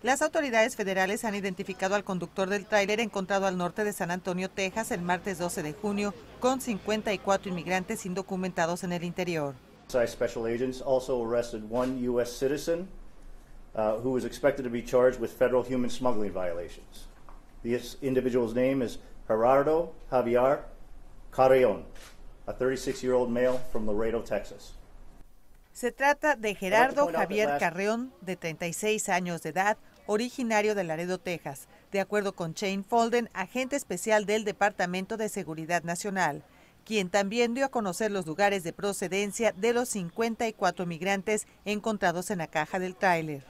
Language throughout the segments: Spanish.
Las autoridades federales han identificado al conductor del tráiler encontrado al norte de San Antonio, Texas, el martes 12 de junio, con 54 inmigrantes indocumentados en el interior. Special agents also arrested one U.S. citizen uh, who was expected to be charged with federal human smuggling violations. This individual's name is Gerardo Javier Carreon, a 36-year-old male from Laredo, Texas. Se trata de Gerardo Javier Carreón, de 36 años de edad, originario de Laredo, Texas, de acuerdo con Shane Folden, agente especial del Departamento de Seguridad Nacional, quien también dio a conocer los lugares de procedencia de los 54 migrantes encontrados en la caja del tráiler.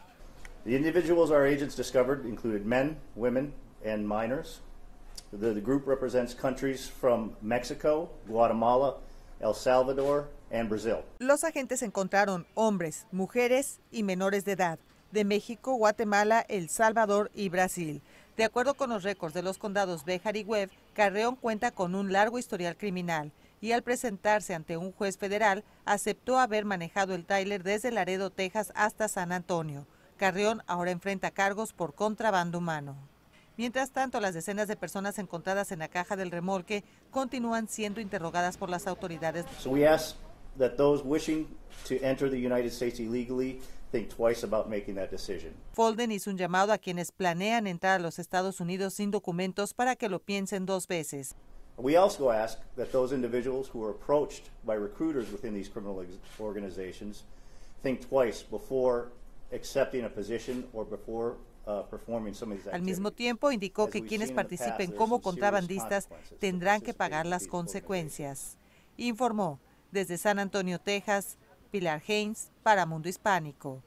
The individuals our agents discovered included men, women, and minors. The, the group represents countries from Mexico, Guatemala, El Salvador, and Brazil. Los agentes encontraron hombres, mujeres y menores de edad de México, Guatemala, El Salvador y Brasil. De acuerdo con los récords de los condados Béjar y Webb, Carreón cuenta con un largo historial criminal y al presentarse ante un juez federal aceptó haber manejado el tráiler desde Laredo, Texas hasta San Antonio. Carreón ahora enfrenta cargos por contrabando humano. Mientras tanto, las decenas de personas encontradas en la caja del remolque continúan siendo interrogadas por las autoridades. So we ask that those wishing to enter the United States illegally think twice about making that decision. Folden hizo un llamado a quienes planean entrar a los Estados Unidos sin documentos para que lo piensen dos veces. We also ask that those individuals who are approached by recruiters within these criminal organizations think twice before accepting a position or before uh, al mismo tiempo, indicó que quienes participen como contrabandistas tendrán que pagar las consecuencias. Informó desde San Antonio, Texas, Pilar Haynes para Mundo Hispánico.